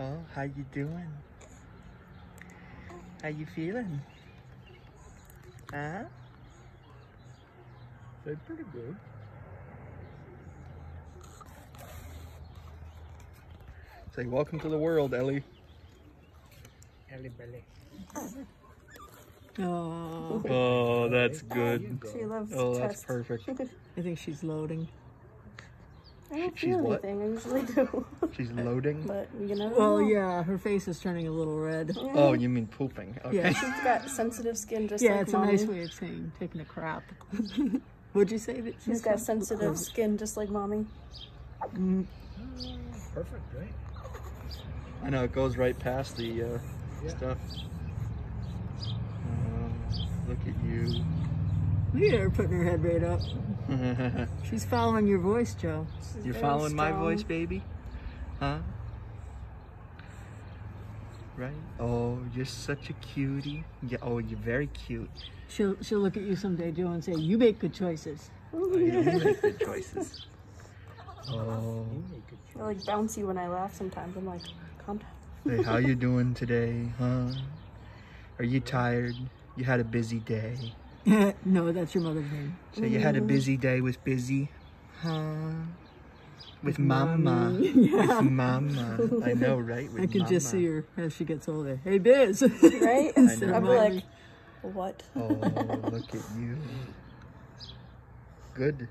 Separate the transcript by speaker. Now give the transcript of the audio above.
Speaker 1: Oh, how you doing? How you feeling? Huh?
Speaker 2: They're pretty good.
Speaker 1: Say welcome to the world, Ellie.
Speaker 2: Ellie belly.
Speaker 3: Oh,
Speaker 1: Oh, that's good.
Speaker 4: She loves
Speaker 1: Oh, that's
Speaker 4: test.
Speaker 1: perfect.
Speaker 3: I think she's loading.
Speaker 4: I don't
Speaker 1: She's
Speaker 4: feel
Speaker 1: what?
Speaker 4: anything. I usually do.
Speaker 1: She's loading.
Speaker 4: but you never
Speaker 3: Well, yeah, her face is turning a little red.
Speaker 1: Oh, you mean pooping? Okay.
Speaker 3: Yeah.
Speaker 4: She's got sensitive skin just
Speaker 3: Yeah,
Speaker 4: like
Speaker 3: it's
Speaker 4: mommy.
Speaker 3: a nice way of saying taking a crap. Would you say that
Speaker 4: She's got sensitive skin just like mommy.
Speaker 3: Mm,
Speaker 2: Perfect, right?
Speaker 1: I know it goes right past the uh,
Speaker 2: Yeah.
Speaker 1: stuff. Uh, look at you.
Speaker 3: Look at her putting her head right up. She's following your voice, Joe.
Speaker 4: She's
Speaker 1: You're
Speaker 4: very
Speaker 1: following my voice, baby? Huh? Right? Oh, you're such a cutie. Yeah, oh, you're very cute.
Speaker 3: She'll she'll look at you someday, Joe, and say, "You make good choices."
Speaker 1: Oh, you make good choices. Oh,
Speaker 2: You make good
Speaker 4: I like bouncy when I laugh sometimes. I'm like, calm down.
Speaker 1: hey, how you doing today, huh? Are you tired? You had a busy day.
Speaker 3: no, that's your mother's name.
Speaker 1: So you had a busy day with busy, huh? With mama.
Speaker 3: mommy.
Speaker 1: With mama. I know, right? With
Speaker 3: I can just see her as she gets older. Hey, Biz.
Speaker 4: Right?
Speaker 1: I
Speaker 4: I'd
Speaker 1: know.
Speaker 4: be like, what?
Speaker 1: Oh, look at you. Good.